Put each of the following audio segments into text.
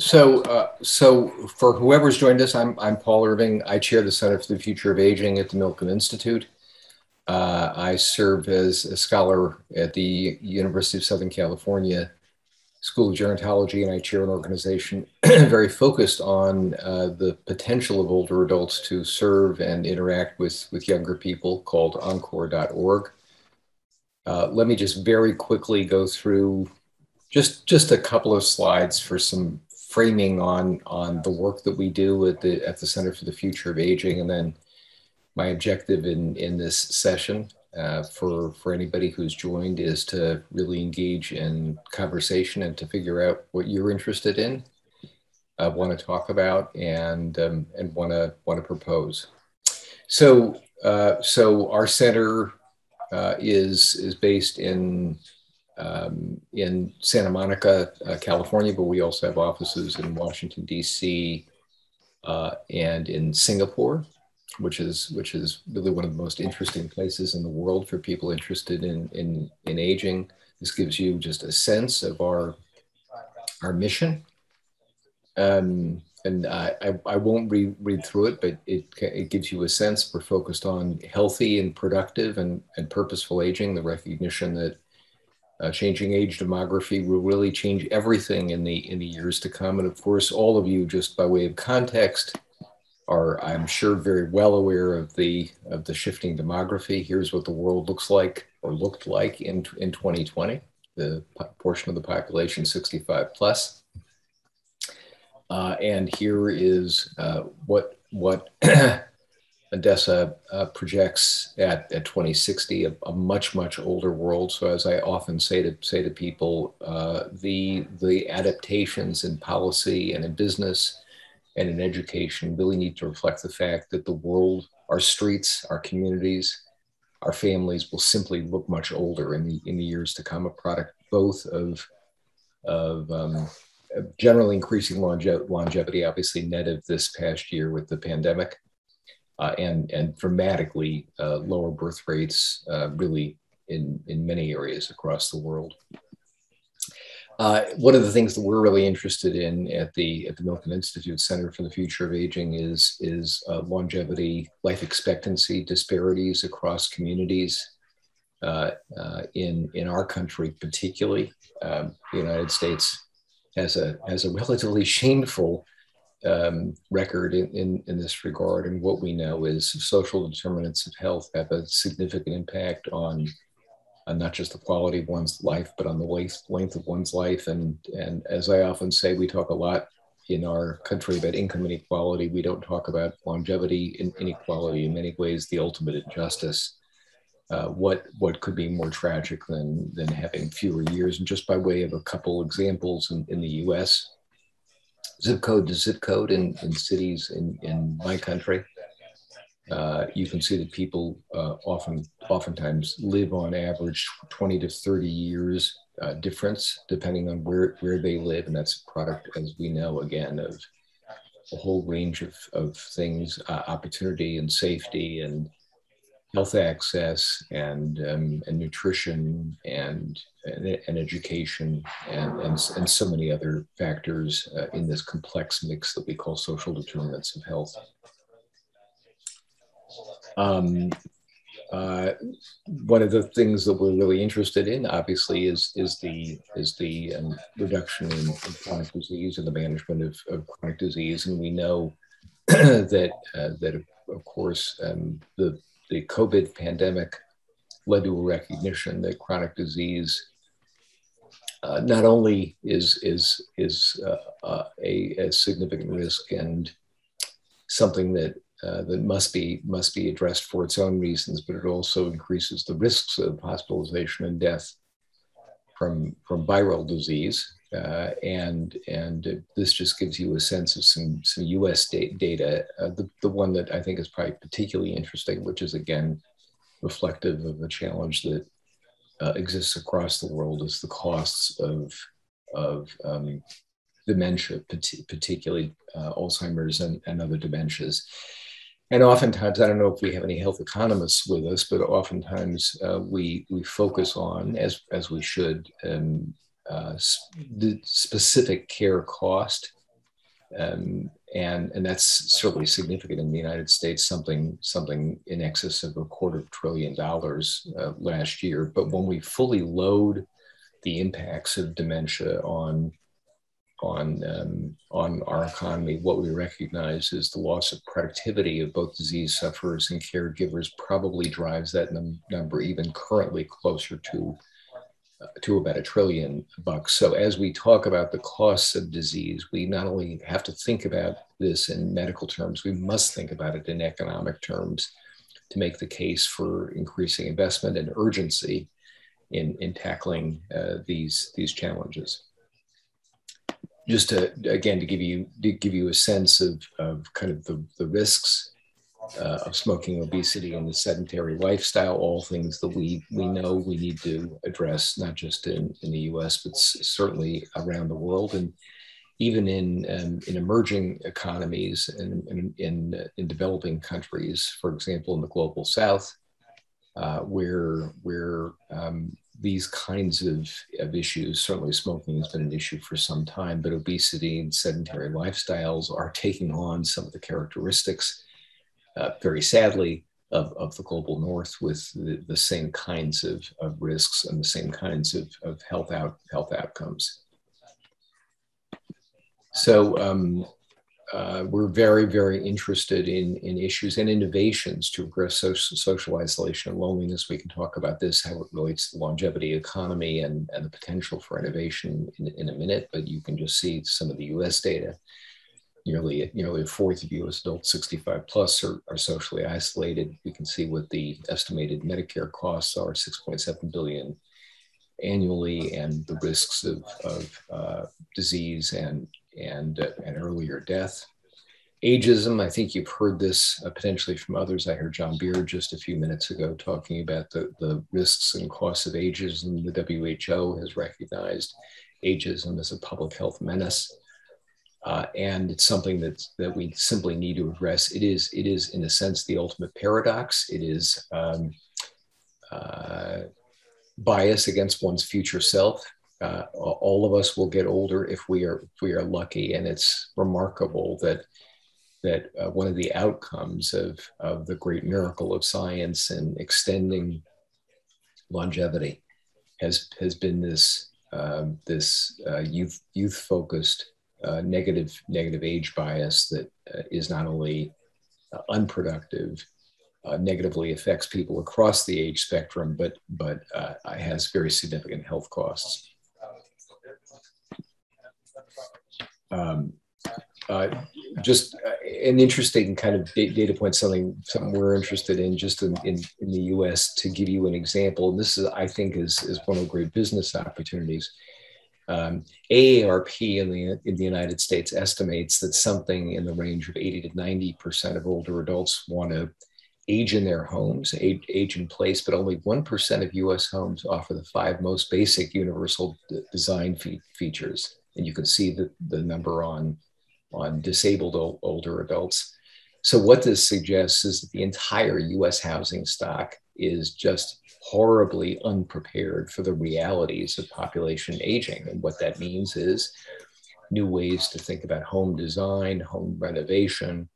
So, uh, so for whoever's joined us, I'm, I'm Paul Irving. I chair the Center for the Future of Aging at the Milken Institute. Uh, I serve as a scholar at the University of Southern California School of Gerontology, and I chair an organization very focused on uh, the potential of older adults to serve and interact with, with younger people called encore.org. Uh, let me just very quickly go through just, just a couple of slides for some framing on, on the work that we do at the, at the Center for the Future of Aging, and then my objective in, in this session uh, for for anybody who's joined is to really engage in conversation and to figure out what you're interested in, uh, want to talk about, and um, and want to want to propose. So uh, so our center uh, is is based in um, in Santa Monica, uh, California, but we also have offices in Washington D.C. Uh, and in Singapore which is which is really one of the most interesting places in the world for people interested in in in aging. This gives you just a sense of our our mission. Um, and I, I, I won't read, read through it, but it, it gives you a sense. We're focused on healthy and productive and, and purposeful aging, the recognition that uh, changing age demography will really change everything in the in the years to come. And of course, all of you, just by way of context, are, I'm sure, very well aware of the of the shifting demography. Here's what the world looks like or looked like in in 2020. The portion of the population 65 plus. Uh, and here is uh, what what ADESA uh, projects at, at 2060, a, a, much much older world. So as I often say to say to people, uh, the the adaptations in policy and in business and in education really need to reflect the fact that the world, our streets, our communities, our families will simply look much older in the in the years to come. A product both of of um, generally increasing longe- longevity, obviously net of this past year with the pandemic, uh, and and dramatically uh, lower birth rates, uh, really in in many areas across the world. Uh, one of the things that we're really interested in at the at the Milken Institute Center for the Future of Aging is is uh, longevity, life expectancy disparities across communities. Uh, uh in in our country, particularly, um, the United States has a has a relatively shameful um, record in, in, in this regard. And what we know is social determinants of health have a significant impact on on not just the quality of one's life, but on the length, length of one's life. And, and as I often say, we talk a lot in our country about income inequality. We don't talk about longevity inequality in many ways, the ultimate injustice. Uh, what what could be more tragic than than having fewer years? And just by way of a couple examples in, in the U.S., zip code to zip code in, in cities in, in my country, uh, you can see that people uh, often, oftentimes live on average 20 to 30 years uh, difference, depending on where, where they live. And that's a product, as we know, again, of a whole range of, of things, uh, opportunity and safety and health access and, um, and nutrition and, and, and education and, and, and, so many other factors uh, in this complex mix that we call social determinants of health. Um, uh, one of the things that we're really interested in, obviously, is is the is the um, reduction in, in, chronic disease and the management of, of chronic disease, and we know that uh, that of course um, the the COVID pandemic led to a recognition that chronic disease uh, not only is is is uh, uh, a, a significant risk and something that uh, that must be must be addressed for its own reasons, but it also increases the risks of hospitalization and death from from viral disease. Uh, and and this just gives you a sense of some some U.S. data. Uh, the the one that I think is probably particularly interesting, which is again reflective of a challenge that uh, exists across the world, is the costs of of um, dementia, particularly uh, Alzheimer's and, and other dementias and oftentimes, I don't know if we have any health economists with us, but oftentimes uh, we we focus on, as as we should, um, uh, the specific care cost Um, and, and that's certainly significant in the United States, something, something in excess of a quarter trillion dollars uh, last year. But when we fully load the impacts of dementia on on um, on our economy, what we recognize is the loss of productivity of both disease sufferers and caregivers probably drives that num- number even currently closer to to about a trillion bucks. So as we talk about the costs of disease, we not only have to think about this in medical terms, we must think about it in economic terms to make the case for increasing investment and urgency in, in tackling uh, these, these challenges just to again to give you to give you a sense of, of kind of the, the risks uh, of smoking, obesity, and the sedentary lifestyle, all things that we we know we need to address, not just in, in the U.S. but certainly around the world, and even in um, in emerging economies and in, in, in developing countries, for example, in the global South, uh, where where um, these kinds of, of issues, certainly smoking has been an issue for some time, but obesity and sedentary lifestyles are taking on some of the characteristics, uh, very sadly, of, of the global north with the, the same kinds of, of risks and the same kinds of, of health, out, health outcomes. So um, uh, we're very, very interested in, in issues and innovations to address social, social isolation and loneliness. We can talk about this, how it relates to longevity economy and, and the potential for innovation in, in a minute, but you can just see some of the US data. Nearly, nearly a fourth of US adults 65 plus are, are socially isolated. We can see what the estimated Medicare costs are 6.7 billion annually and the risks of, of uh, disease and and uh, and earlier death. Ageism, I think you've heard this uh, potentially from others. I heard John Beard just a few minutes ago talking about the, the risks and costs of ageism. The WHO has recognized ageism as a public health menace. Uh, and it's something that, that we simply need to address. It is, it is, in a sense, the ultimate paradox. It is um, uh, bias against one's future self uh, all of us will get older if we are if we are lucky, and it's remarkable that that uh, one of the outcomes of of the great miracle of science and extending longevity has has been this um, this uh, youth youth focused uh, negative negative age bias that uh, is not only uh, unproductive. negatively affects people across the age spectrum, but but has very significant health costs. um, uh, just uh, an interesting kind of data point, something something we're interested in just in, in, in, the U.S. to give you an example. And this is, I think, is is one of the great business opportunities. Um, AARP in the in the United States estimates that something in the range of 80 to 90 percent of older adults want to age in their homes, age, age in place, but only 1% of US homes offer the five most basic universal design fe- features and you can see the, the number on, on disabled older adults. So what this suggests is that the entire US housing stock is just horribly unprepared for the realities of population aging. And what that means is new ways to think about home design, home renovation,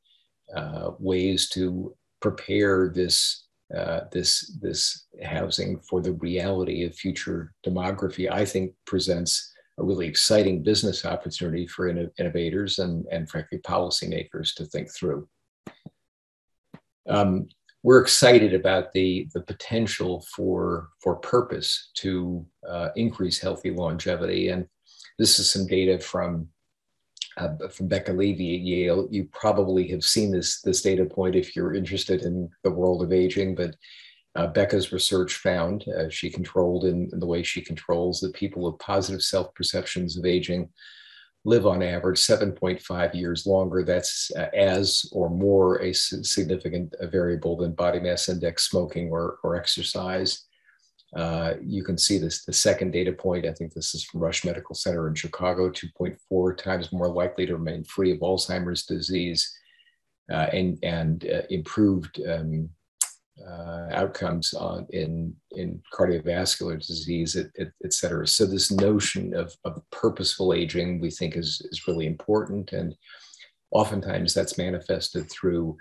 uh, ways to prepare this, uh, this, this housing for the reality of future demography, I think presents a really exciting business opportunity for innovators and, and frankly, policymakers to think through. Um, we're excited about the, the potential for, for purpose to uh, increase healthy longevity. And this is some data from, uh, from Becca Levy at Yale. You probably have seen this, this data point if you're interested in the world of aging, but uh, Becca's research found, uh, she controlled in, in, the way she controls, that people with positive self perceptions of aging live on average 7.5 years longer. That's uh, as or more a significant uh, variable than body mass index, smoking, or, or exercise. Uh, you can see this, the second data point, I think this is from Rush Medical Center in Chicago, 2.4 times more likely to remain free of Alzheimer's disease uh, and, and improved um, uh, outcomes on, in, in cardiovascular disease, et, et, et, cetera. So this notion of, of purposeful aging we think is, is really important. And oftentimes that's manifested through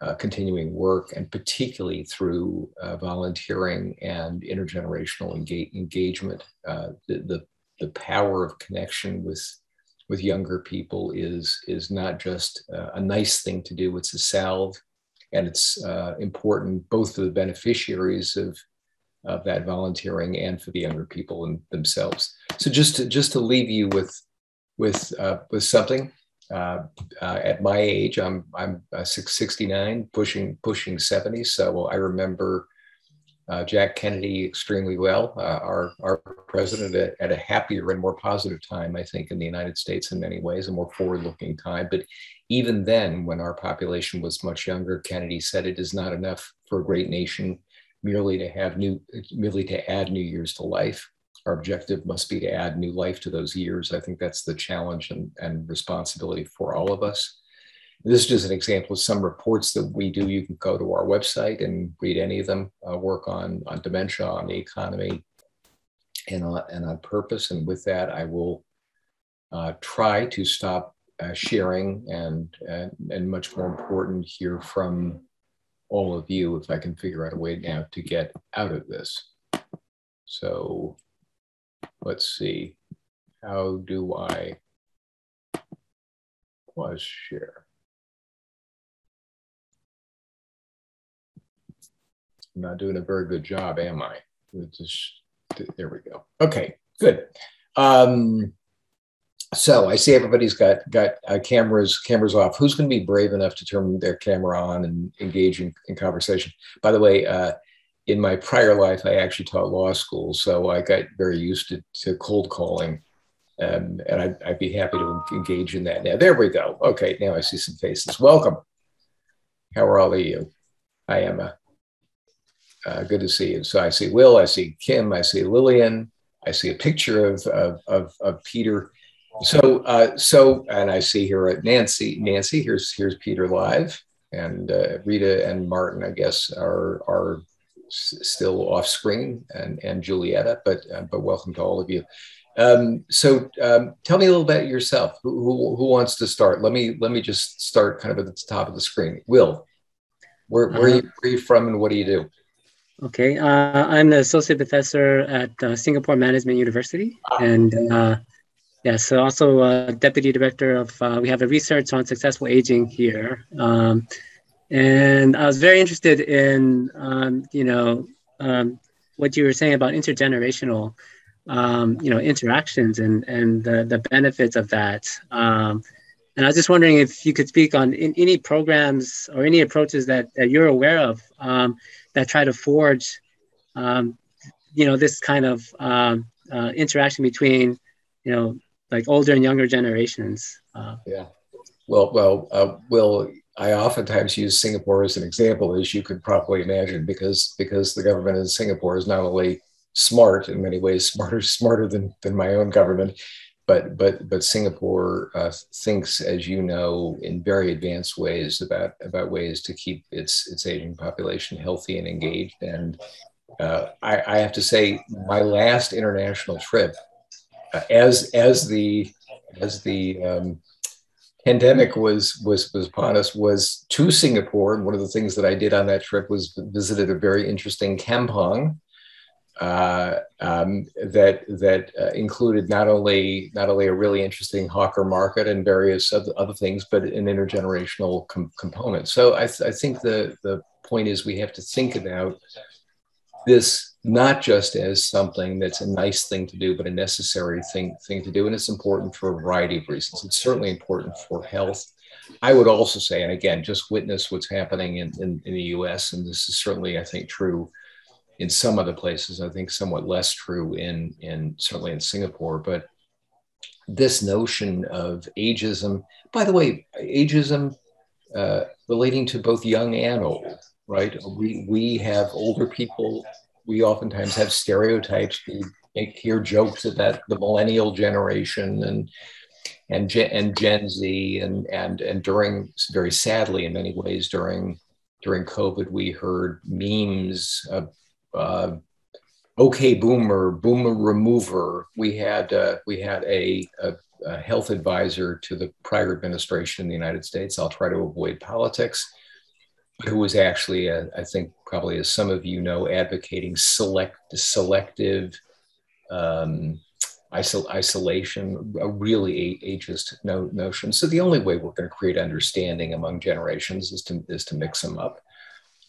uh, continuing work and particularly through uh, volunteering and intergenerational engage, engagement. Uh, the, the, the, power of connection with, with younger people is, is not just uh, a nice thing to do, it's a salve and it's uh, important both for the beneficiaries of, of that volunteering and for the younger people in, themselves. So just to, just to leave you with, with, uh, with something, uh, uh, at my age, I'm I'm uh, 69, pushing pushing 70. So I remember uh, Jack Kennedy extremely well, uh, our our president at, at, a happier and more positive time, I think, in the United States in many ways, a more forward-looking time. But even then, when our population was much younger, Kennedy said it is not enough for a great nation merely to have new merely to add new years to life our objective must be to add new life to those years. I think that's the challenge and, and responsibility for all of us. This is just an example of some reports that we do. You can go to our website and read any of them, uh, work on, on dementia, on the economy, and on, and on purpose. And with that, I will uh, try to stop uh, sharing and, and, and much more important, hear from all of you if I can figure out a way now to get out of this. So let's see, how do I pause share? I'm not doing a very good job, am I? Just, there we go. Okay, good. Um, so I see everybody's got got uh, cameras cameras off. Who's going to be brave enough to turn their camera on and engage in, in conversation? By the way, uh, in my prior life, I actually taught law school, so I got very used to, to cold calling. Um, and I'd, I'd, be happy to engage in that now. There we go. Okay, now I see some faces. Welcome. How are all of you? Hi, Emma. Uh, good to see you. So I see Will, I see Kim, I see Lillian, I see a picture of, of, of, of Peter. So, uh, so, and I see here at Nancy, Nancy, here's, here's Peter live and uh, Rita and Martin, I guess, are, are still off screen, and, and Julietta, but, uh, but welcome to all of you. Um, so um, tell me a little bit yourself. Who, who, who, wants to start? Let me let me just start kind of at the top of the screen. Will, where, where, uh, are, you, where are you from and what do you do? Okay, uh, I'm the associate professor at uh, Singapore Management University, ah. and uh, yes, also uh, deputy director of. Uh, we have a research on successful aging here. Um, and I was very interested in, um, you know, um, what you were saying about intergenerational, um, you know, interactions and and the, the benefits of that. Um, and I was just wondering if you could speak on in, any programs or any approaches that, that you're aware of um, that try to forge, you know, this kind of uh, interaction between, you know, like older and younger generations. Uh, yeah. Well, well, uh, I oftentimes use Singapore as an example, as you could probably imagine, because because the government in Singapore is not only smart in many ways, smarter smarter than than my own government, but but but Singapore uh, thinks, as you know, in very advanced ways about about ways to keep its its aging population healthy and engaged. And uh, I, I, have to say, my last international trip, as as the as the um, pandemic was was was upon us was to Singapore, and one of the things that I did on that trip was visited a very interesting kampong uh, um, that that uh, included not only not only a really interesting hawker market and various other, other things, but an intergenerational com- component. So I, th- I think the the point is we have to think about this not just as something that's a nice thing to do, but a necessary thing, thing to do. And it's important for a variety of reasons. It's certainly important for health. I would also say, and again, just witness what's happening in, in, in the US, and this is certainly, I think, true in some other places, I think somewhat less true in, in certainly in Singapore, but this notion of ageism, by the way, ageism uh, relating to both young and old, right? We, we have older people we oftentimes have stereotypes. We make hear jokes about the millennial generation and and Gen, and Gen Z and and and during very sadly in many ways during during COVID, we heard memes, uh, uh, okay boomer, boomer remover. We had, uh, we had a, a, a, health advisor to the prior administration in the United States. I'll try to avoid politics, who was actually, uh, I think, probably as some of you know, advocating select, selective um, isol- isolation, a really ageist no- notion. So the only way we're going to create understanding among generations is to, is to mix them up.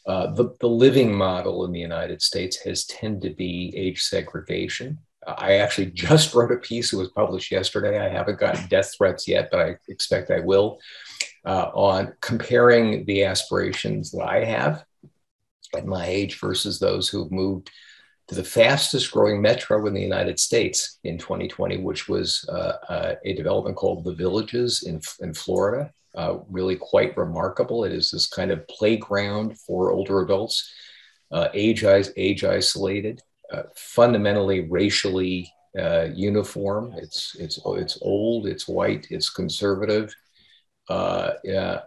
Uh, the, the living model in the United States has tended to be age segregation. I actually just wrote a piece that was published yesterday. I haven't gotten death threats yet, but I expect I will, uh, on comparing the aspirations that I have at my age versus those who have moved to the fastest growing metro in the United States in 2020, which was uh, uh, a development called The Villages in, in Florida. Uh, really quite remarkable. It is this kind of playground for older adults, uh, age, age isolated, uh, fundamentally racially uh, uniform. It's, it's, it's old, it's white, it's conservative. Uh,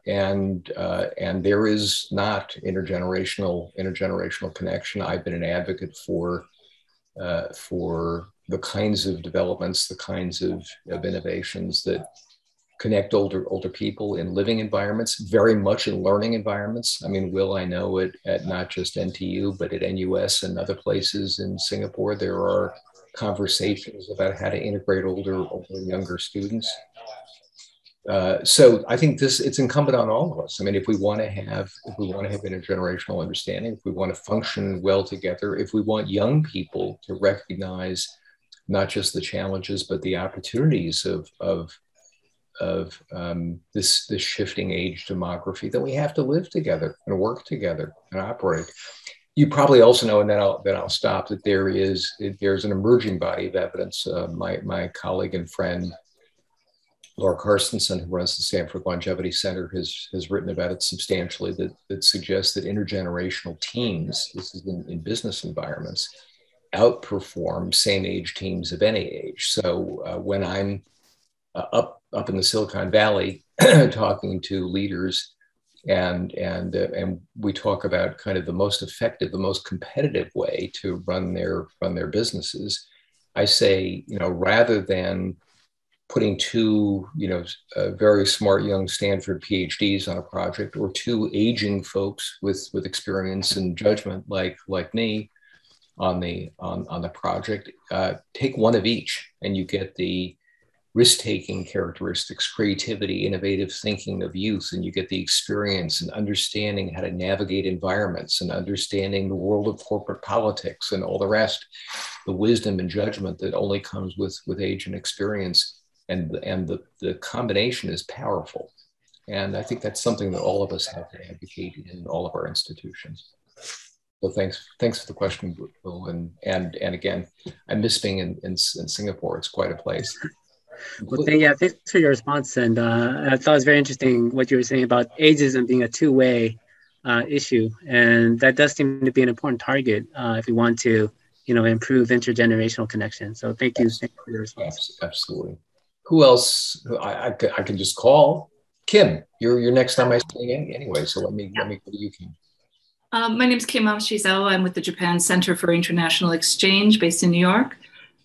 and uh, and there is not intergenerational intergenerational connection. I've been an advocate for uh, for the kinds of developments, the kinds of, of innovations that connect older older people in living environments, very much in learning environments. I mean, Will, I know it at not just NTU, but at NUS and other places in Singapore, there are conversations about how to integrate older, older younger students uh, so I think this it's incumbent on all of us. I mean, if we want to have if we want to have intergenerational understanding, if we want to function well together, if we want young people to recognize not just the challenges but the opportunities of of of um, this this shifting age demography, then we have to live together and work together and operate. You probably also know, and then I'll then I'll stop. That there is there's an emerging body of evidence. Uh, my my colleague and friend Laura Carstensen, who runs the Stanford Longevity Center, has, has written about it substantially that, that suggests that intergenerational teams, this is in, in business environments, outperform same age teams of any age. So uh, when I'm uh, up, up in the Silicon Valley talking to leaders and, and, uh, and we talk about kind of the most effective, the most competitive way to run their, run their businesses, I say, you know, rather than putting two, you know, uh, very smart young Stanford PhDs on a project, or two aging folks with with experience and judgment like like me on the on on the project. Uh, take one of each, and you get the risk-taking characteristics, creativity, innovative thinking of youth, and you get the experience and understanding how to navigate environments and understanding the world of corporate politics and all the rest, the wisdom and judgment that only comes with with age and experience and and the, the combination is powerful and i think that's something that all of us have to advocate in all of our institutions so thanks thanks for the question Bill. and and and again i miss being in, in, in singapore it's quite a place well, thank, yeah, thanks for your response. And uh, I thought it was very interesting what you were saying about ageism being a two-way uh, issue, and that does seem to be an important target uh, if we want to, you know, improve intergenerational connection. So thank you, thank you for your response. Absolutely who else? I, I, I, can just call Kim. You're your next time I see anyway. So let me yeah. let me go to you, Kim. Um, my name is Kim Ashizawa. I'm with the Japan Center for International Exchange based in New York.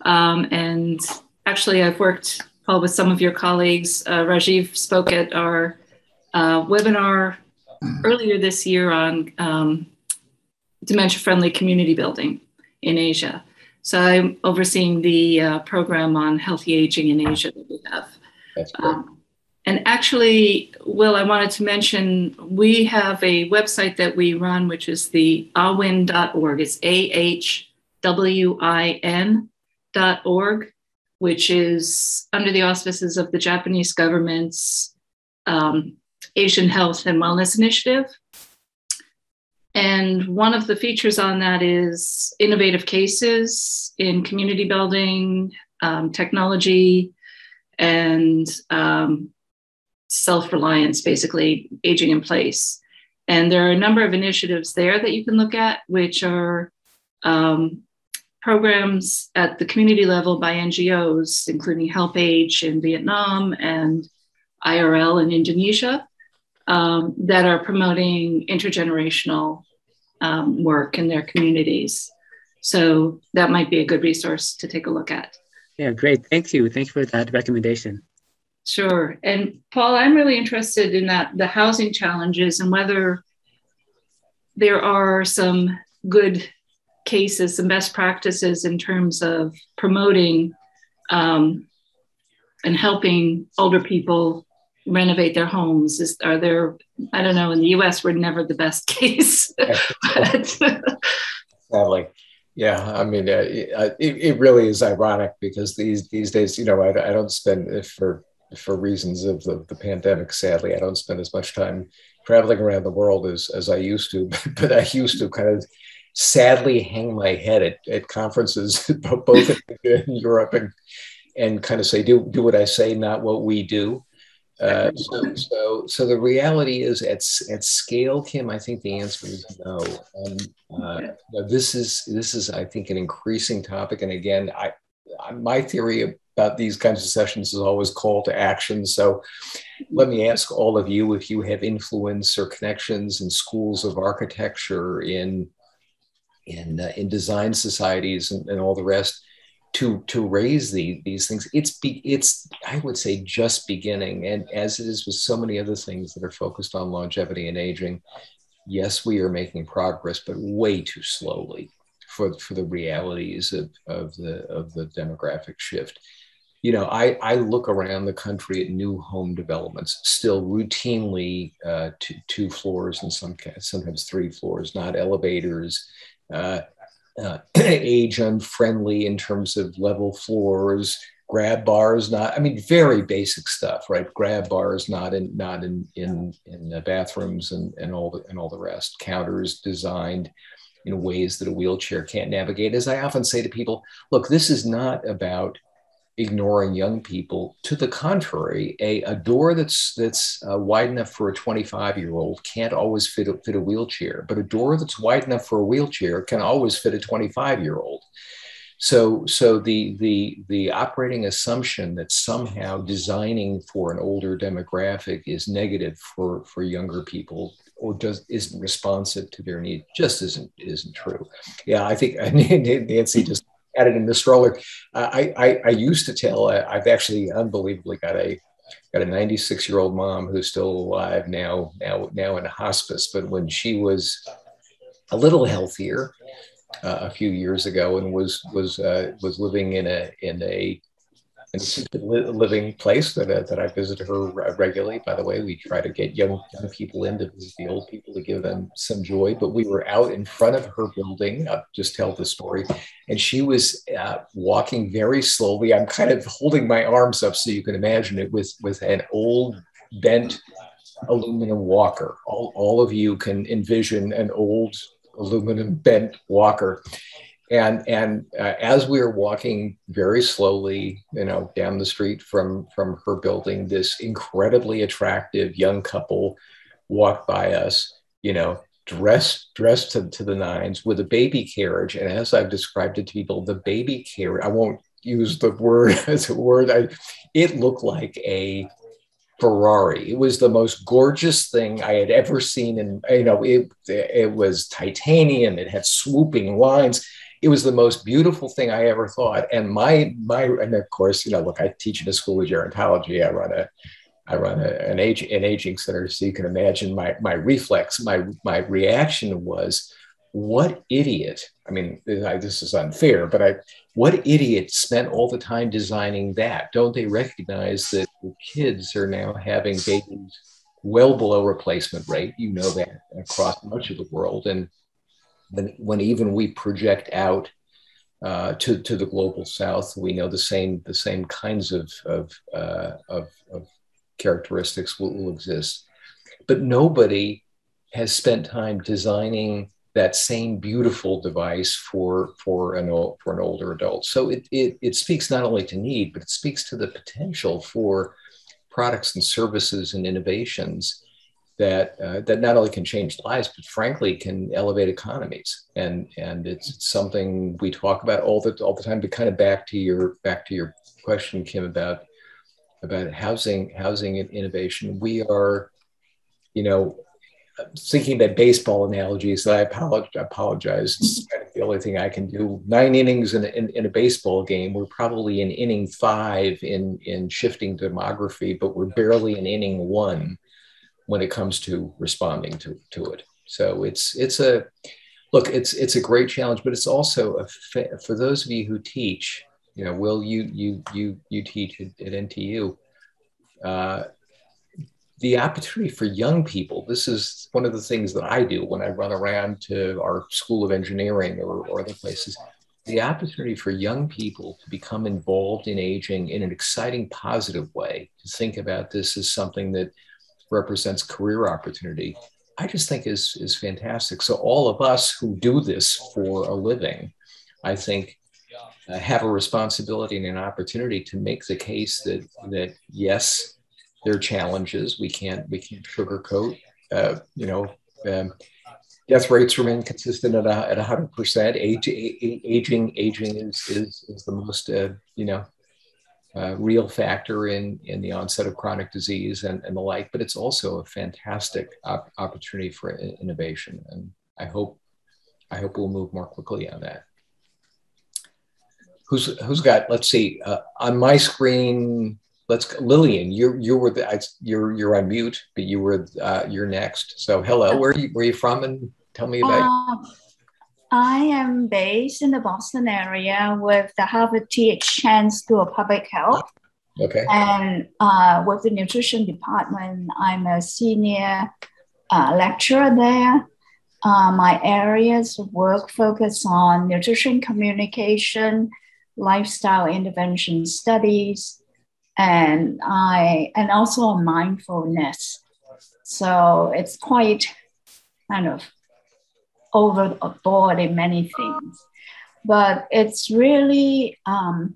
Um, and actually, I've worked, Paul, with some of your colleagues. Uh, Rajiv spoke at our uh, webinar earlier this year on um, dementia friendly community building in Asia. So I'm overseeing the uh, program on healthy aging in Asia that we have. That's great. Um, and actually, Will, I wanted to mention we have a website that we run, which is the ahwin.org. It's A H W I N.org, which is under the auspices of the Japanese government's um, Asian Health and Wellness Initiative. And one of the features on that is innovative cases in community building, um, technology, and um, self reliance, basically aging in place. And there are a number of initiatives there that you can look at, which are um, programs at the community level by NGOs, including HelpAge in Vietnam and IRL in Indonesia um, that are promoting intergenerational um, work in their communities. So that might be a good resource to take a look at. Yeah, great. Thank you. Thank you for that recommendation. Sure. And Paul, I'm really interested in that the housing challenges and whether there are some good cases, some best practices in terms of promoting um, and helping older people renovate their homes. Is, are there, I don't know, in the US, we're never the best case. Sadly. Yeah, I mean, uh, it, it really is ironic because these these days, you know, I, I don't spend for for reasons of the, the pandemic. Sadly, I don't spend as much time traveling around the world as as I used to. But I used to kind of sadly hang my head at, at conferences, both in Europe and and kind of say, do do what I say, not what we do. Uh, so, so, so the reality is at, at scale, Kim, I think the answer is no. And uh, this is this is I think an increasing topic. And again, I, I my theory about these kinds of sessions is always call to action. So let me ask all of you if you have influence or connections in schools of architecture, in in uh, in design societies, and, and all the rest to to raise the, these things. It's be, it's i would say just beginning. And as it is with so many other things that are focused on longevity and aging yes we are making progress but way too slowly for for the realities of, of the of the demographic shift. You know i i look around the country at new home developments still routinely uh, two, two floors and some sometimes three floors not elevators. Uh, uh, age unfriendly in terms of level floors, grab bars not i mean very basic stuff right? Grab bars not in not in in in the bathrooms and and all the and all the rest. Counters designed in ways that a wheelchair can't navigate. As i often say to people look this is not about ignoring young people. To the contrary, a, a door that's that's uh, wide enough for a 25 year old can't always fit a, fit a wheelchair, but a door that's wide enough for a wheelchair can always fit a 25 year old. So, so the the the operating assumption that somehow designing for an older demographic is negative for for younger people or does isn't responsive to their needs just isn't isn't true. Yeah, I think Nancy just added in the stroller. Uh, I, I, I used to tell. Uh, I've actually unbelievably got a got a 96 year old mom who's still alive now now now in hospice. But when she was a little healthier uh, a few years ago and was was uh, was living in a in a living place that, uh, that I visit her regularly. By the way, we try to get young, young people in to visit the old people to give them some joy. But we were out in front of her building. I'll just tell the story. And she was uh, walking very slowly. I'm kind of holding my arms up so you can imagine it with, with an old bent aluminum walker. All, all of you can envision an old aluminum bent walker and and uh, as we were walking very slowly you know down the street from from her building this incredibly attractive young couple walked by us you know dressed dressed to, to the nines with a baby carriage and as i've described it to people the baby carriage i won't use the word as a word I, it looked like a Ferrari. It was the most gorgeous thing I had ever seen. And, you know, it, it was titanium. It had swooping lines it was the most beautiful thing I ever thought. And my my and of course, you know, look, I teach in a school of gerontology. I run a I run a, an age an aging center, so you can imagine my my reflex, my my reaction was, what idiot? I mean, I, this is unfair, but I what idiot spent all the time designing that? Don't they recognize that the kids are now having babies well below replacement rate? You know that across much of the world, and when, when even we project out uh, to, to the global south, we know the same, the same kinds of, of, uh, of, of characteristics will, will exist. But nobody has spent time designing that same beautiful device for for an for an older adult. So it, it it speaks not only to need, but it speaks to the potential for products and services and innovations that uh, that not only can change lives, but frankly can elevate economies. And and it's something we talk about all the all the time. But kind of back to your back to your question, Kim, about about housing housing and innovation. We are you know, thinking about baseball analogies, I apologize. It's kind of the only thing I can do. Nine innings in, in, in, a baseball game. We're probably in inning five in, in shifting demography, but we're barely in inning one when it comes to responding to, to it. So it's it's a look. It's it's a great challenge, but it's also a fa- for those of you who teach. You know, Will, you you you you teach at, at NTU. Uh, the opportunity for young people this is one of the things that i do when i run around to our school of engineering or, or other places the opportunity for young people to become involved in aging in an exciting positive way to think about this as something that represents career opportunity i just think is is fantastic so all of us who do this for a living i think uh, have a responsibility and an opportunity to make the case that that yes there are challenges. We can't we can't sugarcoat. Uh, you know, um, death rates remain consistent at a, at hundred percent. Age, aging aging is is, is the most uh, you know uh, real factor in in the onset of chronic disease and, and the like. But it's also a fantastic op- opportunity for innovation, and I hope I hope we'll move more quickly on that. Who's who's got? Let's see. Uh, on my screen, let's Lillian, you you were the, you're you're on mute, but you were uh, you're next. So hello, where are you where are you from, and tell me about. Uh, I am based in the Boston area with the Harvard T.H. Chan School of Public Health. Okay. And uh, with the nutrition department, I'm a senior uh, lecturer there. Uh, my areas of work focus on nutrition communication, lifestyle intervention studies, and I and also on mindfulness. So it's quite kind of overboard in many things, but it's really um,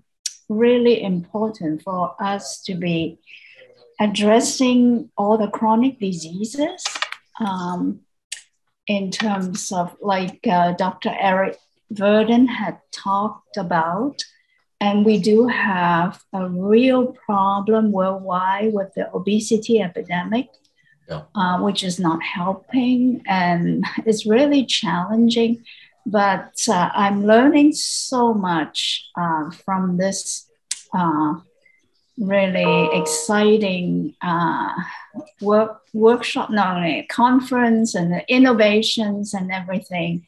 really important for us to be addressing all the chronic diseases um, in terms of like uh, Dr. Eric Verdin had talked about and we do have a real problem worldwide with the obesity epidemic, yeah. uh, which is not helping and it's really challenging. But uh, I'm learning so much uh, from this uh, really exciting uh, work workshop, not only conference and the innovations and everything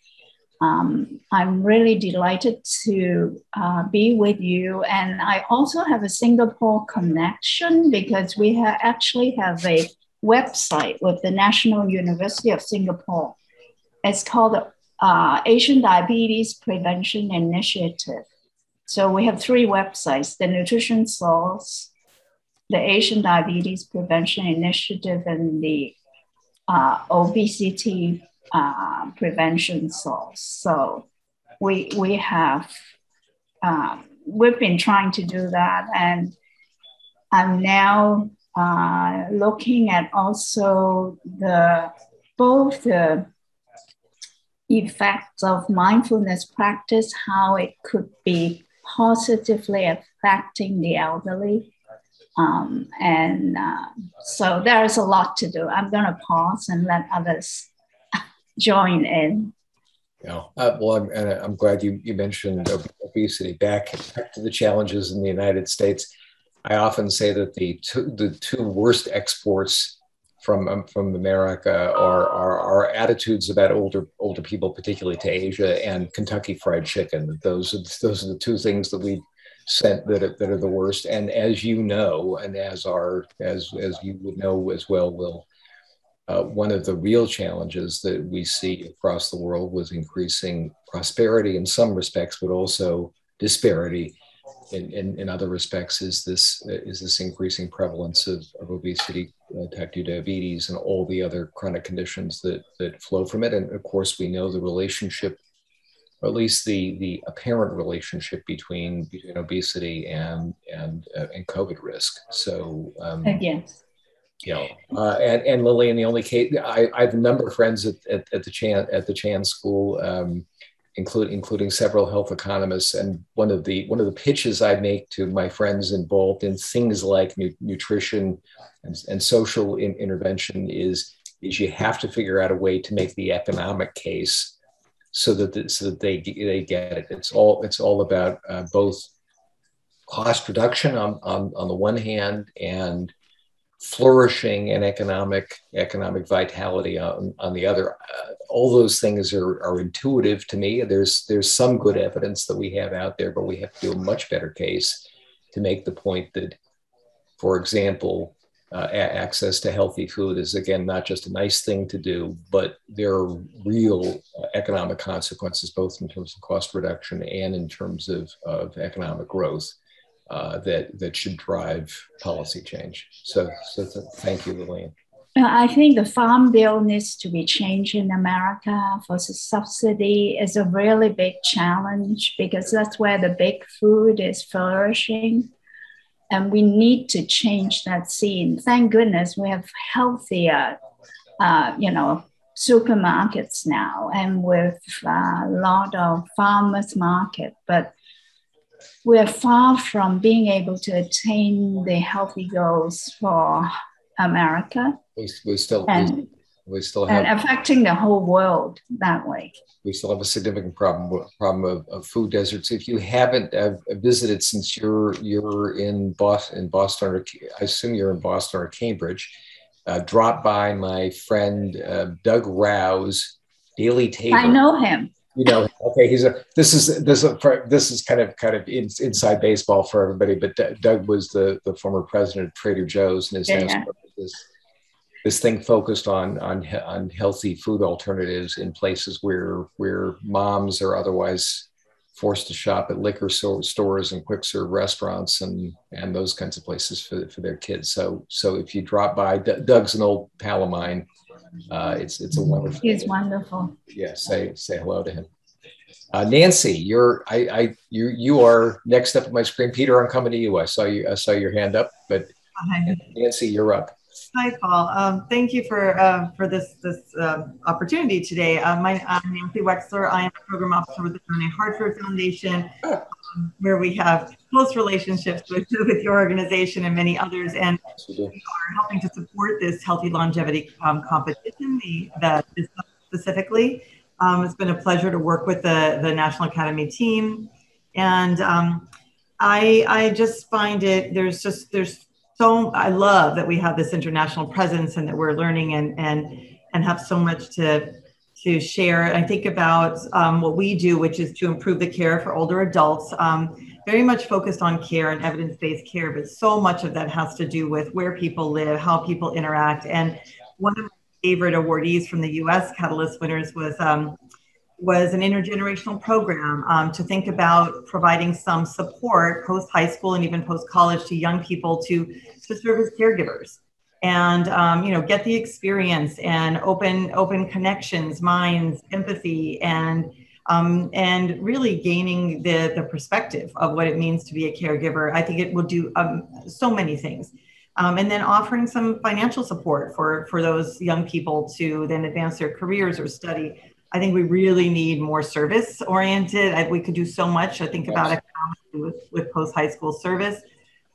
um, I'm really delighted to uh, be with you. And I also have a Singapore connection because we ha- actually have a website with the National University of Singapore. It's called uh, Asian Diabetes Prevention Initiative. So we have three websites the Nutrition Source, the Asian Diabetes Prevention Initiative, and the uh, Obesity uh, prevention source. So we we have um, we've been trying to do that, and I'm now uh, looking at also the both the effects of mindfulness practice, how it could be positively affecting the elderly. Um, and uh, so there's a lot to do. I'm going to pause and let others join in. Yeah, uh, well, I'm, I'm glad you, you mentioned obesity. Back, back to the challenges in the United States. I often say that the two, the two worst exports from um, from America are, are, are attitudes about older older people, particularly to Asia, and Kentucky Fried Chicken. Those are those are the two things that we sent that are, that are the worst. And as you know, and as our as as you would know as well, Will, uh, one of the real challenges that we see across the world was increasing prosperity in some respects, but also disparity in, in, in other respects is this, is this increasing prevalence of, of obesity, uh, type 2 diabetes, and all the other chronic conditions that, that flow from it. And of course, we know the relationship, or at least the, the apparent relationship between, between obesity and, and, uh, and COVID risk. So, um, yes you know, uh, and, and Lillian, the only case, I, I have a number of friends at, at, at the Chan, at the Chan school, um, including, including several health economists. And one of the, one of the pitches I make to my friends involved in things like nu- nutrition and, and social in, intervention is is you have to figure out a way to make the economic case so that the, so that they they get it. It's all it's all about uh, both cost reduction on, on on the one hand and flourishing and economic economic vitality on, on the other. Uh, all those things are, are intuitive to me. There's there's some good evidence that we have out there, but we have to do a much better case to make the point that, for example, uh, access to healthy food is again not just a nice thing to do, but there are real uh, economic consequences, both in terms of cost reduction and in terms of, of economic growth uh, that that should drive policy change. So, so th- thank you, Lillian. I think the farm bill needs to be changed in America for the subsidy is a really big challenge because that's where the big food is flourishing. And we need to change that scene. Thank goodness we have healthier, uh, you know, supermarkets now and with uh, a lot of farmers market. But we're far from being able to attain the healthy goals for America. We, we still and, we, we still have and affecting the whole world that way. We still have a significant problem problem of, of food deserts. If you haven't uh, visited since you're you're in Boston, in Boston, or I assume you're in Boston or Cambridge, uh, drop by my friend uh, Doug Rauch's Daily Table. I know him you know, okay, he's a this is this is this is kind of kind of in, inside baseball for everybody. But D- Doug was the the former president of Trader Joe's, and his yeah. this this thing focused on on on healthy food alternatives in places where where moms are otherwise forced to shop at liquor so, stores and quick serve restaurants and and those kinds of places for, for their kids. So so if you drop by, D- Doug's an old pal of mine. Uh, it's it's a wonderful. He's wonderful. Yeah, say say hello to him. Uh, Nancy, you're I, I you you are next up on my screen. Peter, I'm coming to you. I saw you I saw your hand up, but Hi. Nancy, you're up. Hi, Paul. Um, thank you for uh, for this this uh, opportunity today. Uh, my, I'm Nancy Wexler. I am a program officer with the John A. Hartford Foundation, um, where we have close relationships with, with your organization and many others, and we are helping to support this healthy longevity um, competition. The, the specifically, um, it's been a pleasure to work with the the National Academy team, and um, I I just find it there's just there's so I love that we have this international presence and that we're learning and and and have so much to to share. I think about um, what we do, which is to improve the care for older adults. Um, very much focused on care and evidence-based care, but so much of that has to do with where people live, how people interact. And one of my favorite awardees from the U.S. Catalyst winners was um, was an intergenerational program um, to think about providing some support post high school and even post college to young people to, to serve as caregivers and um, you know get the experience and open open connections minds empathy and um, and really gaining the the perspective of what it means to be a caregiver i think it will do um, so many things um, and then offering some financial support for for those young people to then advance their careers or study I think we really need more service oriented. we could do so much. I think about economics with, with post high school service,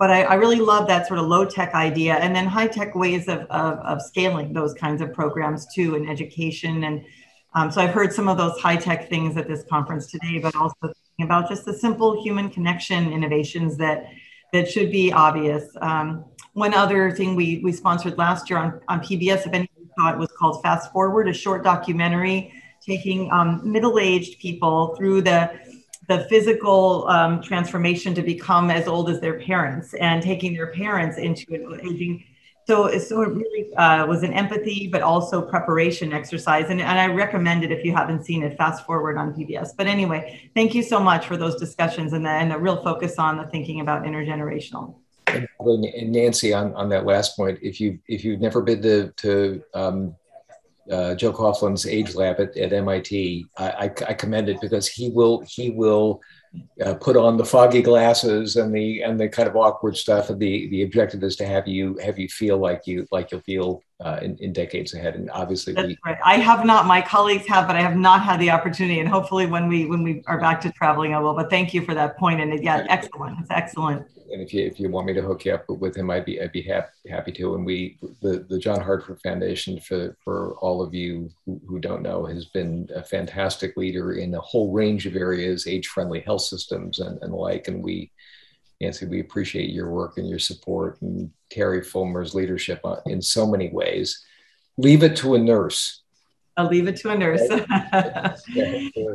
but I, I, really love that sort of low tech idea and then high tech ways of, of, of, scaling those kinds of programs too in education. And um, so I've heard some of those high tech things at this conference today, but also thinking about just the simple human connection innovations that that should be obvious. Um, one other thing we, we sponsored last year on, on PBS, if any saw it, was called Fast Forward, a short documentary taking um, middle-aged people through the the physical um, transformation to become as old as their parents and taking their parents into an aging. So, so it really uh, was an empathy but also preparation exercise. And, and i recommend it if you haven't seen it fast forward on pbs but anyway thank you so much for those discussions and the, and the real focus on the thinking about intergenerational. And Nancy, on, on that last point, if you if you've never been to, to um, uh, Joe Coughlin's Age Lab at, at MIT, I, I, I, commend it because he will he will uh, put on the foggy glasses and the and the kind of awkward stuff. And the the objective is to have you have you feel like you like you'll feel uh, in, in, decades ahead. And obviously, That's we, right. I have not. My colleagues have, but I have not had the opportunity. And hopefully, when we when we are back to traveling, I will. But thank you for that point. And yeah, excellent. It's excellent. And if you if you want me to hook you up with him, I'd be I'd be happy happy to. And we the the John Hartford Foundation for for all of you who, who don't know has been a fantastic leader in a whole range of areas, age friendly health systems and and the like. And we Nancy, we appreciate your work and your support and Terry Fulmer's leadership uh, in so many ways. Leave it to a nurse. I'll leave it to a nurse.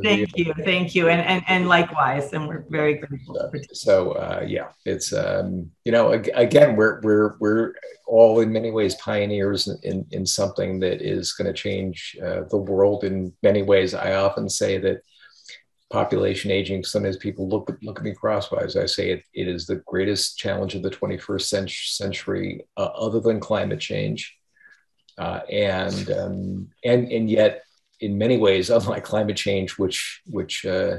thank you, thank you, and and and likewise, and we're very grateful. So, uh, yeah, it's um, you know again we're we're we're all in many ways pioneers in in something that is going to change uh, the world in many ways. I often say that population aging, sometimes people look look at me crosswise. I say it, it is the greatest challenge of the 21st century, uh, other than climate change, uh, and um, and and yet, in many ways, unlike climate change, which which uh,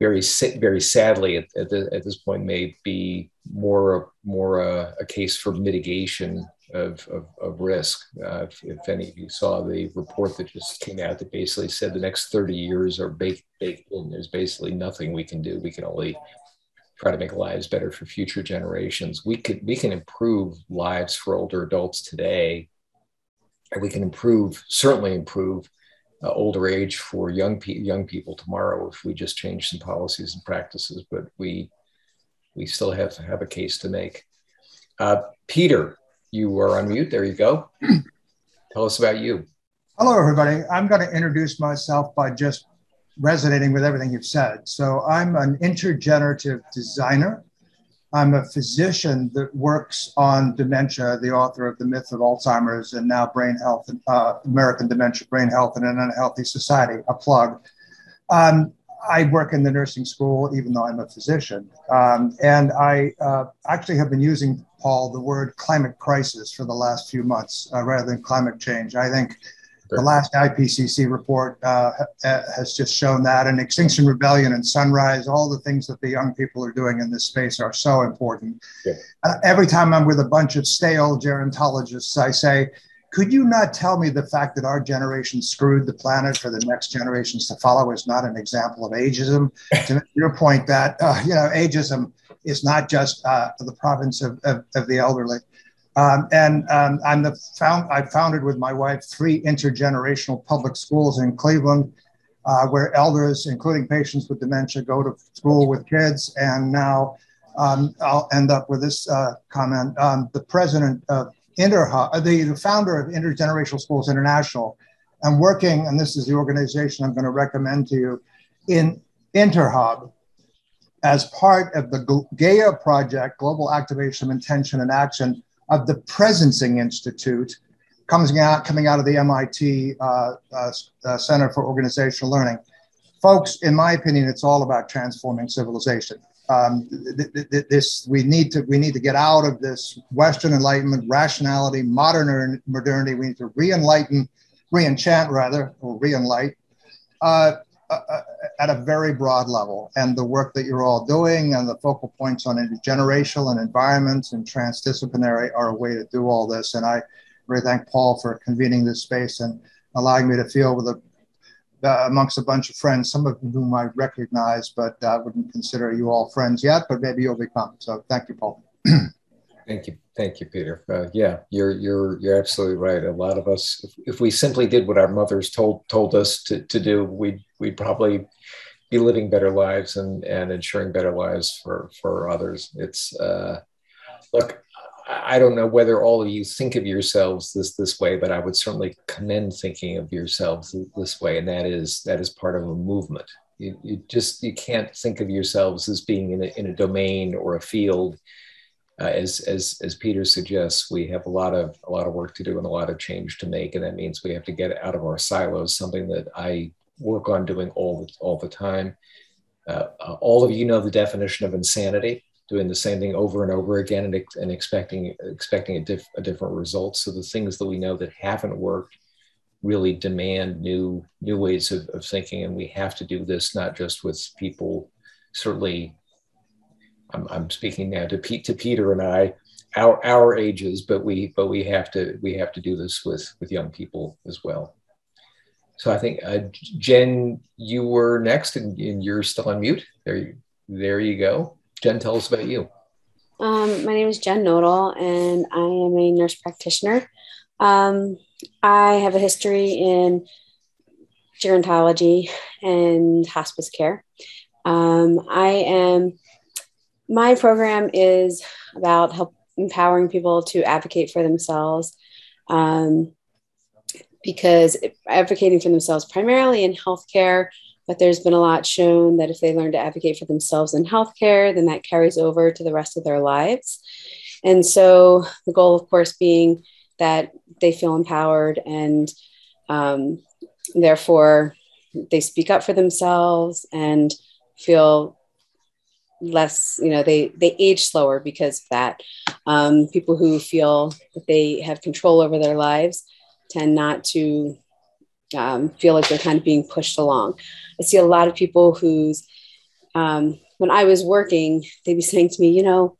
very very sadly at, at, the, at, this point may be more more a, a case for mitigation of, of, of risk. Uh, if, any of you saw the report that just came out that basically said the next 30 years are baked, baked in, there's basically nothing we can do. We can only try to make lives better for future generations. We could we can improve lives for older adults today, and we can improve certainly improve uh, older age for young pe- young people tomorrow if we just change some policies and practices. But we we still have to have a case to make. Uh, Peter, you are on mute. There you go. Tell us about you. Hello, everybody. I'm going to introduce myself by just resonating with everything you've said. So, I'm an intergenerative designer. I'm a physician that works on dementia, the author of The Myth of Alzheimer's and now Brain Health, uh, American Dementia, Brain Health, and an Unhealthy Society, a plug. Um, I work in the nursing school, even though I'm a physician. Um, and I uh, actually have been using, Paul, the word climate crisis for the last few months uh, rather than climate change. I think the last IPCC report uh, has just shown that, and Extinction Rebellion and Sunrise, all the things that the young people are doing in this space are so important. Yeah. Uh, every time I'm with a bunch of stale gerontologists, I say, could you not tell me the fact that our generation screwed the planet for the next generations to follow is not an example of ageism? to your point that, uh, you know, ageism is not just uh, the province of, of, of the elderly. Um, and um, I'm the found, I founded with my wife three intergenerational public schools in Cleveland, uh, where elders, including patients with dementia, go to school with kids. And now um, I'll end up with this uh, comment. Um, the president of Interhub, uh, the, the founder of Intergenerational Schools International, and working, and this is the organization I'm going to recommend to you, in Interhub as part of the Gaia project, Global Activation Intention and Action of the Presencing Institute, coming out, coming out of the MIT uh, uh, uh, Center for Organizational Learning. Folks, in my opinion, it's all about transforming civilization um, th- th- this we need to we need to get out of this Western Enlightenment rationality, modern modernity. We need to re-enlighten, re-enchant rather, or re-enlight uh, uh, uh, at a very broad level. And the work that you're all doing and the focal points on intergenerational and environments and transdisciplinary are a way to do all this. And I really thank Paul for convening this space and allowing me to feel with a uh, amongst a bunch of friends, some of whom I recognize, but I wouldn't consider you all friends yet, but maybe you'll become. So thank you, Paul. thank you. Thank you, Peter. Uh, yeah, you're, you're, you're absolutely right. A lot of us, if, if, we simply did what our mothers told, told us to, to do, we'd, we'd probably be living better lives and, and ensuring better lives for, for others. It's, uh, look, I don't know whether all of you think of yourselves this this way, but I would certainly commend thinking of yourselves this way, and that is that is part of a movement. You, you just you can't think of yourselves as being in a, in a domain or a field. Uh, as as as Peter suggests, we have a lot of a lot of work to do and a lot of change to make, and that means we have to get out of our silos. Something that I work on doing all the all the time. Uh, uh, all of you know the definition of insanity doing the same thing over and over again and, and expecting expecting a, diff, a different result. So the things that we know that haven't worked really demand new new ways of, of thinking, and we have to do this not just with people. Certainly, I'm, I'm speaking now to Pete, to Peter and I. our our ages, but we but we have to we have to do this with with young people as well. So I think uh, Jen, you were next, and, and, you're still on mute. There you there you go. Jen, tell us about you. Um, my name is Jen Nodal, and I am a nurse practitioner. Um, I have a history in gerontology and hospice care. Um, I am, my program is about help empowering people to advocate for themselves um, because advocating for themselves primarily in healthcare, but there's been a lot shown that if they learn to advocate for themselves in healthcare, then that carries over to the rest of their lives. And so the goal, of course, being that they feel empowered and um, therefore they speak up for themselves and feel less you know they they age slower because of that um, people who feel that they have control over their lives tend not to um, feel like they're kind of being pushed along. I see a lot of people who's um, when i was working they'd be saying to me you know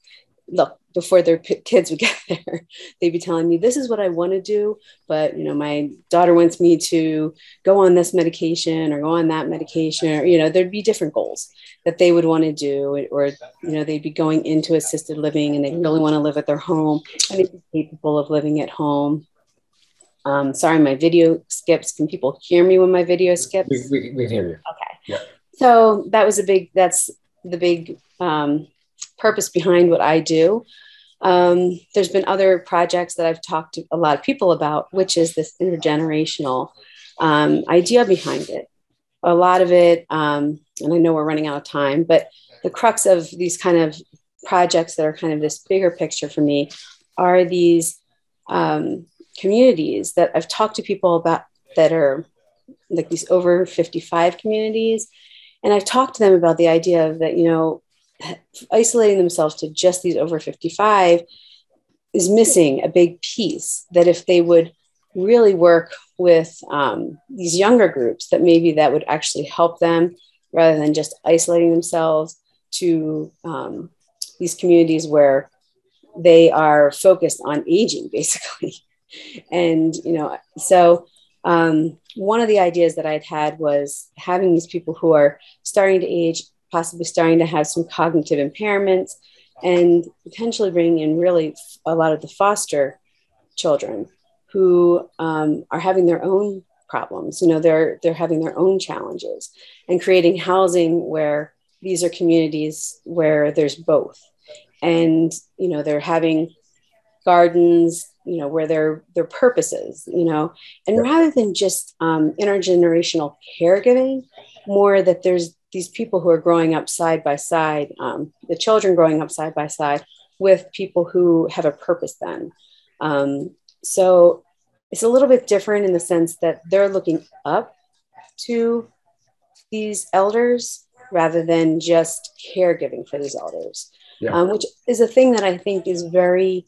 look before their p- kids would get there they'd be telling me this is what i want to do but you know my daughter wants me to go on this medication or go on that medication or you know there'd be different goals that they would want to do or you know they'd be going into assisted living and they really want to live at their home and they'd be capable of living at home um, sorry my video skips. Can people hear me when my video skips? we, we, we can hear you. Okay. Yeah. So that was a big that's the big um, purpose behind what I do. Um, there's been other projects that I've talked to a lot of people about, which is this intergenerational um, idea behind it. A lot of it, um, and I know we're running out of time, but the crux of these kind of projects that are kind of this bigger picture for me are these um, communities that I've talked to people about that are like these over 55 communities. And I've talked to them about the idea of that, you know, isolating themselves to just these over 55 is missing a big piece that if they would really work with um, these younger groups that maybe that would actually help them rather than just isolating themselves to um, these communities where they are focused on aging basically and you know so um, one of the ideas that i'd had was having these people who are starting to age possibly starting to have some cognitive impairments and potentially bringing in really a lot of the foster children who um, are having their own problems you know they're they're having their own challenges and creating housing where these are communities where there's both. And you know they're having gardens you know where their their purposes you know and rather than just um, intergenerational caregiving more that there's these people who are growing up side by side, um, the children growing up side by side with people who have a purpose then. Um, so it's a little bit different in the sense that they're looking up to these elders rather than just caregiving for these elders, yeah. um, which is a thing that I think is very,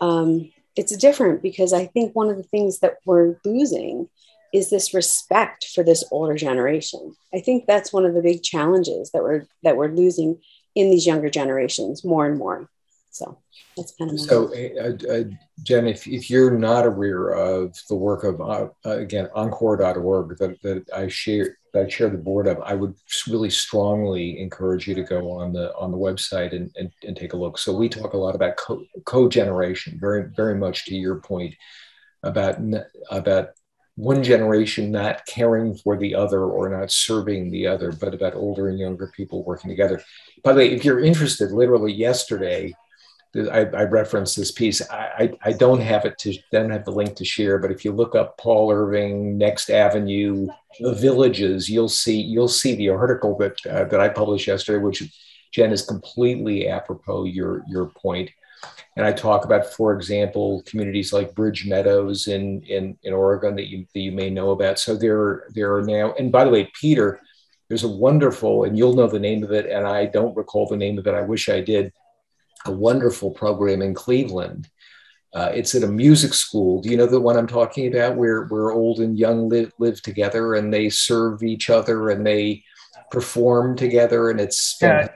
um, it's different because I think one of the things that we're losing is this respect for this older generation. I think that's one of the big challenges that we're that we're losing in these younger generations more and more. So that's kind of so. Uh, uh, Jen, if, if you're not aware of the work of uh, again encore.org that, that I share that I share the board of, I would really strongly encourage you to go on the on the website and, and, and take a look. So we talk a lot about co- co-generation, very very much to your point about about one generation not caring for the other or not serving the other, but about older and younger people working together. By the way, if you're interested, literally yesterday, I, I referenced this piece. I, I, I, don't have it to don't have the link to share, but if you look up Paul Irving, Next Avenue, the villages, you'll see you'll see the article that uh, that I published yesterday, which Jen is completely apropos your your point. And I talk about, for example, communities like Bridge Meadows in, in, in Oregon that you, that you may know about. So there, there are now, and by the way, Peter, there's a wonderful, and you'll know the name of it, and I don't recall the name of it. I wish I did. A wonderful program in Cleveland. Uh, it's at a music school. Do you know the one I'm talking about, where where old and young live live together and they serve each other and they perform together, and it's yeah,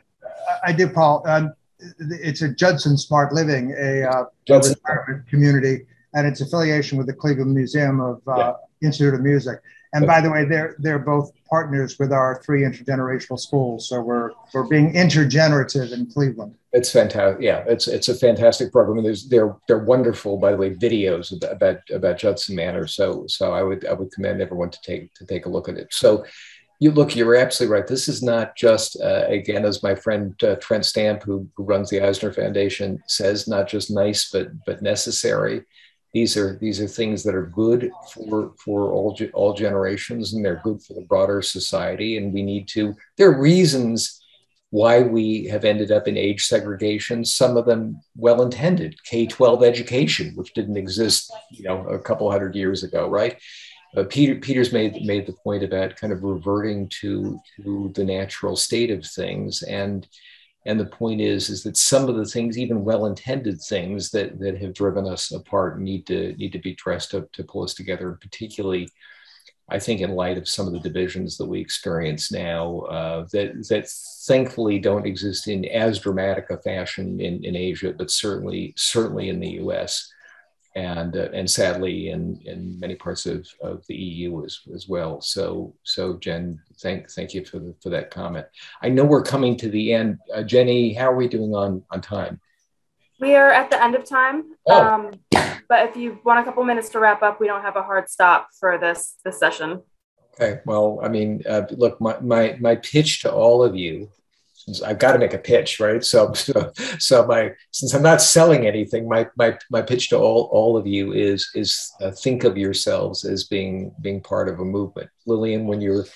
I do, Paul. Um, it's a Judson Smart Living, a uh, retirement community, and its affiliation with the Cleveland Museum of uh, yeah. Institute of Music. And by the way, they're they're both partners with our three intergenerational schools. So we're we're being intergenerative in Cleveland. It's fantastic. Yeah, it's it's a fantastic program. And there's they're they're wonderful, by the way, videos about about Judson Manor. So so I would I would commend everyone to take to take a look at it. So you look, you're absolutely right. This is not just uh, again, as my friend uh, Trent Stamp, who, who runs the Eisner Foundation, says, not just nice but but necessary these are these are things that are good for for all all generations and they're good for the broader society and we need to there are reasons why we have ended up in age segregation some of them well intended k-12 education which didn't exist you know a couple hundred years ago right? Uh, Peter, Peter's made made the point about kind of reverting to to the natural state of things, and and the point is, is that some of the things, even well-intended things that, that have driven us apart need to need to be dressed up to pull us together. And particularly, I think in light of some of the divisions that we experience now, uh, that that thankfully don't exist in as dramatic a fashion in, in Asia, but certainly certainly in the U.S and uh, and sadly in in many parts of, of the EU as, as well. So so Jen, thank thank you for the, for that comment. I know we're coming to the end. Uh, Jenny, how are we doing on on time? We are at the end of time. Oh. Um, but if you want a couple minutes to wrap up, we don't have a hard stop for this this session. Okay. Well, I mean, uh, look, my, my my pitch to all of you I've got to make a pitch, right? So, so, so my since I'm not selling anything, my my my pitch to all all of you is is uh, think of yourselves as being being part of a movement. Lillian, when you're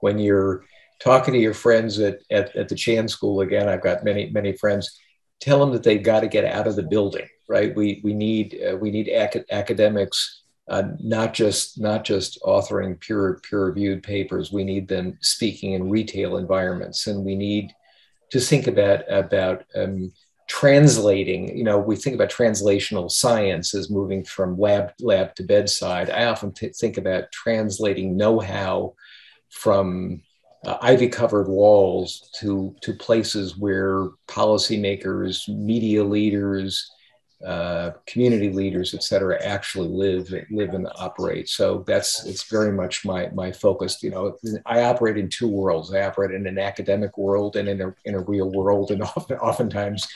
when you're talking to your friends at at, at the Chan School again, I've got many many friends. Tell them that they've got to get out of the building, right? We we need uh, we need ac- academics. Uh, not just not just authoring peer peer reviewed papers. We need them speaking in retail environments, and we need to think about about um, translating. You know, we think about translational science as moving from lab lab to bedside. I often t- think about translating know-how from uh, ivy covered walls to to places where policymakers, media leaders, uh, community leaders, et cetera, actually live live and operate. So that's it's very much my my focus. You know, I operate in two worlds. I operate in an academic world and in a in a real world, and often, oftentimes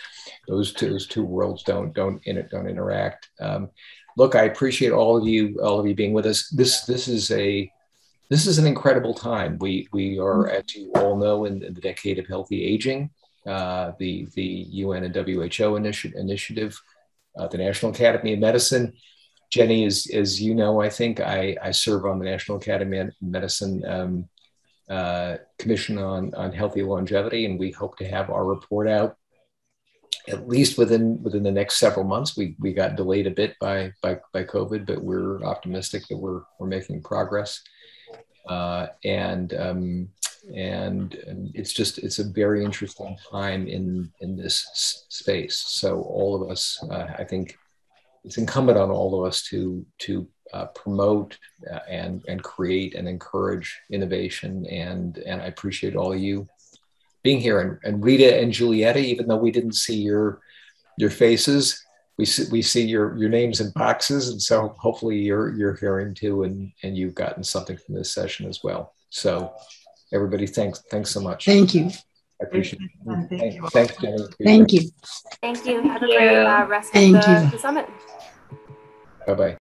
those two those two worlds don't don't in it don't interact. Um, look, I appreciate all of you all of you being with us. This this is a this is an incredible time. We we are, as you all know, in, in the decade of healthy aging. Uh, the the UN and WHO initi- initiative uh, the National Academy of Medicine. Jenny, as, as you know, I think I, I serve on the National Academy of Medicine um, uh, Commission on, on Healthy Longevity, and we hope to have our report out at least within within the next several months. We, we got delayed a bit by, by, by COVID, but we're optimistic that we're, we're making progress. Uh, and um, and, it's just it's a very interesting time in in this space. So all of us uh, i think it's incumbent on all of us to to uh, promote uh, and and create and encourage innovation. And and i appreciate all of you being here. And, and rita and julietta even though we didn't see your your faces we see, we see your your names in boxes. And so hopefully you're you're hearing too and and you've gotten something from this session as well. So everybody, thanks. Thanks so much. Thank you. I appreciate it. Thank you. Thanks, Jenny. Thank you. Thank you. Have a great uh, rest Thank of the, you. the summit. Bye bye.